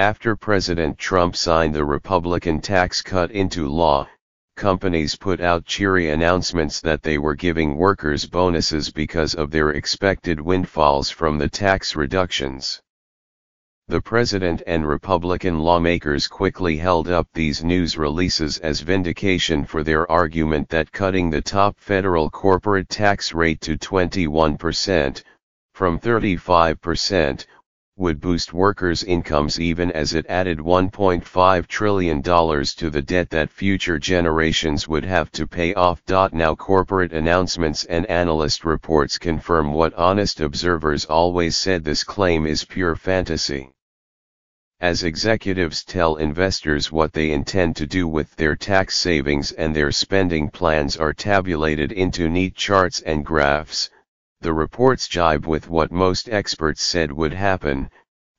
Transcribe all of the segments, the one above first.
After President Trump signed the Republican tax cut into law, companies put out cheery announcements that they were giving workers bonuses because of their expected windfalls from the tax reductions. The president and Republican lawmakers quickly held up these news releases as vindication for their argument that cutting the top federal corporate tax rate to 21%, from 35%, would boost workers' incomes even as it added $1.5 trillion to the debt that future generations would have to pay off. Now corporate announcements and analyst reports confirm what honest observers always said this claim is pure fantasy. As executives tell investors what they intend to do with their tax savings and their spending plans are tabulated into neat charts and graphs, the reports jibe with what most experts said would happen,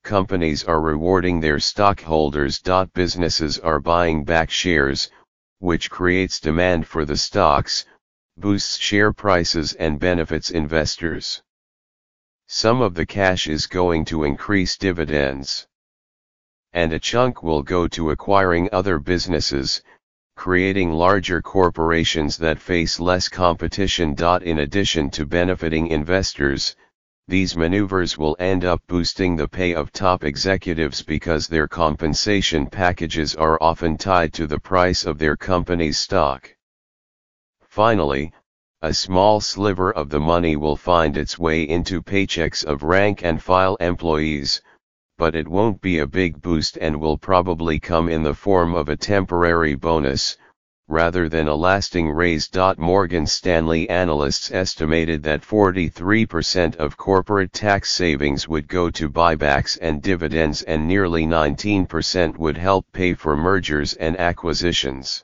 companies are rewarding their stockholders. Businesses are buying back shares, which creates demand for the stocks, boosts share prices and benefits investors. Some of the cash is going to increase dividends. And a chunk will go to acquiring other businesses, creating larger corporations that face less competition. In addition to benefiting investors, these maneuvers will end up boosting the pay of top executives because their compensation packages are often tied to the price of their company's stock. Finally, a small sliver of the money will find its way into paychecks of rank and file employees, but it won't be a big boost and will probably come in the form of a temporary bonus, rather than a lasting raise. Morgan Stanley analysts estimated that 43% of corporate tax savings would go to buybacks and dividends and nearly 19% would help pay for mergers and acquisitions.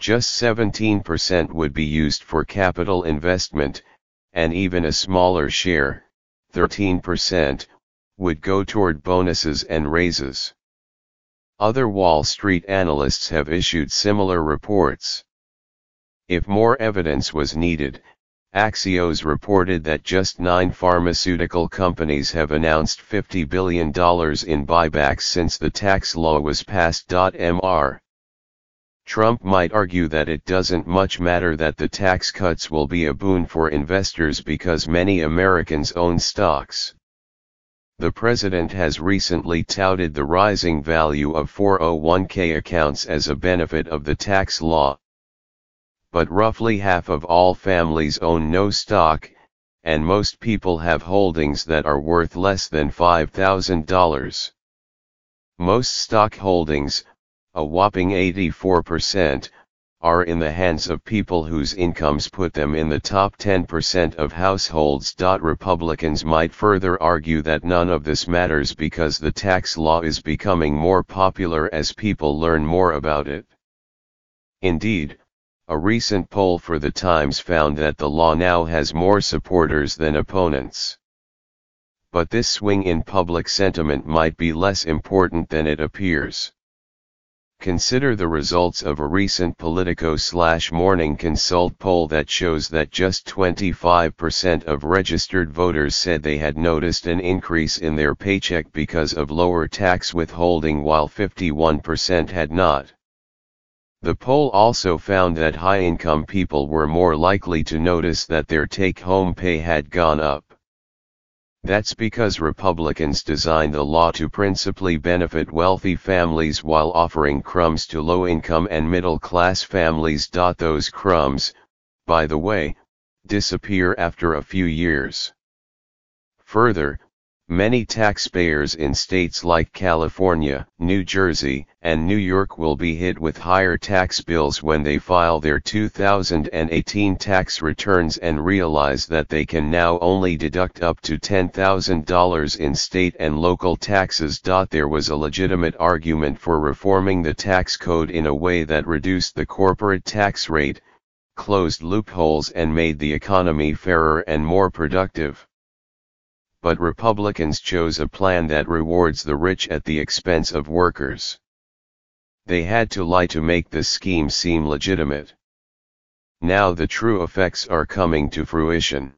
Just 17% would be used for capital investment, and even a smaller share, 13%, would go toward bonuses and raises. Other Wall Street analysts have issued similar reports. If more evidence was needed, Axios reported that just nine pharmaceutical companies have announced $50 billion in buybacks since the tax law was passed. Mr. Trump might argue that it doesn't much matter that the tax cuts will be a boon for investors because many Americans own stocks. The president has recently touted the rising value of 401k accounts as a benefit of the tax law. But roughly half of all families own no stock, and most people have holdings that are worth less than $5,000. Most stock holdings, a whopping 84%, are in the hands of people whose incomes put them in the top 10% of households. Republicans might further argue that none of this matters because the tax law is becoming more popular as people learn more about it. Indeed, a recent poll for the Times found that the law now has more supporters than opponents. But this swing in public sentiment might be less important than it appears. Consider the results of a recent Politico slash Morning Consult poll that shows that just 25% of registered voters said they had noticed an increase in their paycheck because of lower tax withholding while 51% had not. The poll also found that high-income people were more likely to notice that their take-home pay had gone up. That's because Republicans designed the law to principally benefit wealthy families while offering crumbs to low-income and middle-class families. Those crumbs, by the way, disappear after a few years. Further, Many taxpayers in states like California, New Jersey, and New York will be hit with higher tax bills when they file their 2018 tax returns and realize that they can now only deduct up to $10,000 in state and local taxes. There was a legitimate argument for reforming the tax code in a way that reduced the corporate tax rate, closed loopholes and made the economy fairer and more productive but Republicans chose a plan that rewards the rich at the expense of workers. They had to lie to make the scheme seem legitimate. Now the true effects are coming to fruition.